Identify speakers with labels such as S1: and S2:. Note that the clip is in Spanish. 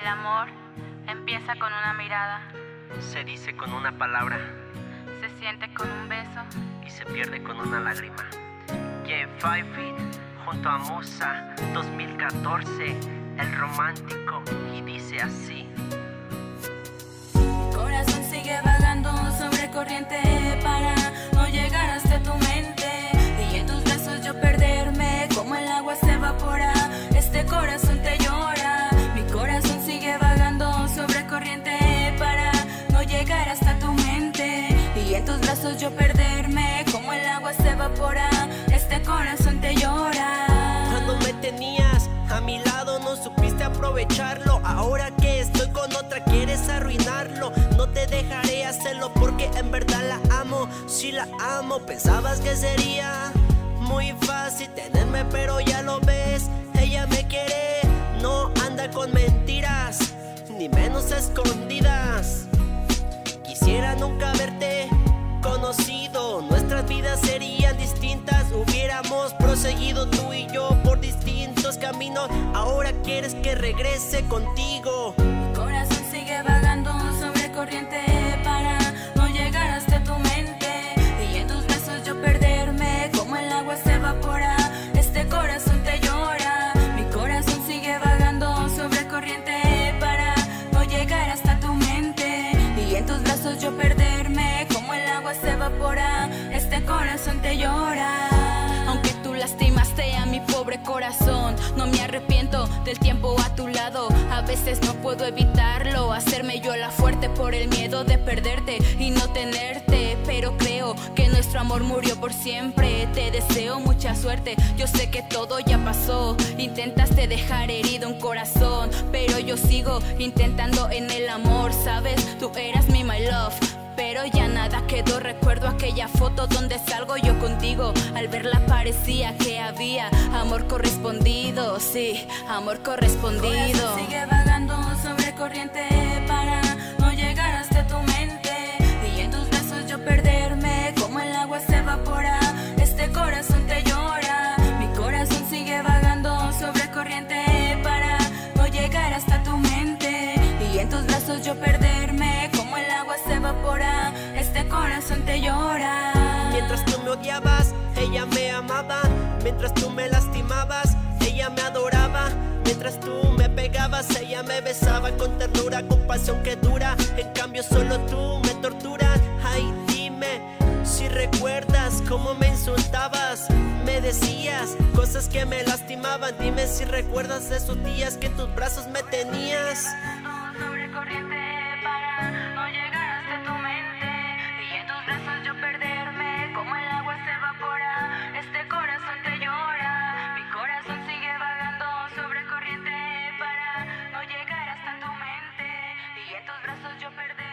S1: El amor empieza con una mirada,
S2: Se dice con una palabra
S1: se siente con un beso,
S2: y se pierde con una lágrima. Yeah, Five Feet junto a Musa 2014, el romántico, y dice así.
S3: En tus brazos yo perderme como el agua se evapora. Este corazón te llora.
S2: Cuando me tenías a mi lado no supiste aprovecharlo. Ahora que estoy con otra quieres arruinarlo. No te dejaré hacerlo porque en verdad la amo. Si la amo, pensabas que sería muy fácil tenerme, pero ya lo ves. Ella me quiere, no anda con mentiras, ni menos escondidas. Quisiera nunca haberte Proseguido tú y yo por distintos caminos. Ahora quieres que regrese contigo.
S3: Mi corazón sigue vagando sobre corriente para no llegar hasta tu mente. Y en tus besos yo perderme como el agua se evapora. Este corazón te llora. Mi corazón sigue vagando sobre corriente para no llegar hasta tu mente. Y en tus brazos yo perderme
S4: veces no puedo evitarlo, hacerme yo la fuerte por el miedo de perderte y no tenerte. Pero creo que nuestro amor murió por siempre. Te deseo mucha suerte, yo sé que todo ya pasó. Intentaste dejar herido un corazón, pero yo sigo intentando en el amor, ¿sabes? Tú eras mi my love. Pero ya nada quedó, recuerdo aquella foto donde salgo yo contigo. Al verla parecía que había amor correspondido, sí, amor correspondido.
S3: corazón sigue vagando sobre corriente para no llegar hasta tu mente. Y en tus brazos yo perderme como el agua se evapora. Este corazón te llora. Mi corazón sigue vagando sobre corriente para no llegar hasta tu mente. Y en tus brazos yo perderme como el agua se evapora. Este corazón te llora.
S2: Mientras tú me odiabas, ella me amaba. Mientras tú me lastimabas. Tú me pegabas, ella me besaba con ternura, con pasión que dura. En cambio, solo tú me torturas. Ay, dime si recuerdas cómo me insultabas. Me decías cosas que me lastimaban. Dime si recuerdas esos días que en tus brazos me tenías. Y en tus brazos yo perdí.